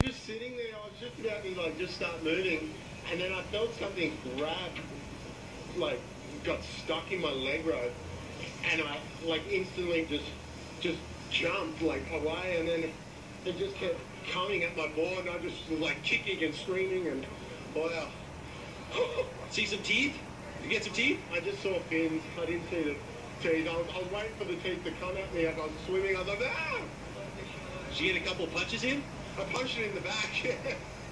just sitting there. I was just about to like just start moving, and then I felt something grab, like got stuck in my leg rope, and I like instantly just just jumped like away, and then it just kept coming at my board, and I just was like kicking and screaming, and wow. See some teeth? You get some teeth? I just saw fins. I didn't see the teeth. I was, I was waiting for the teeth to come at me as I was swimming. I was like, ah! Did you get a couple punches in? I punched it in the back.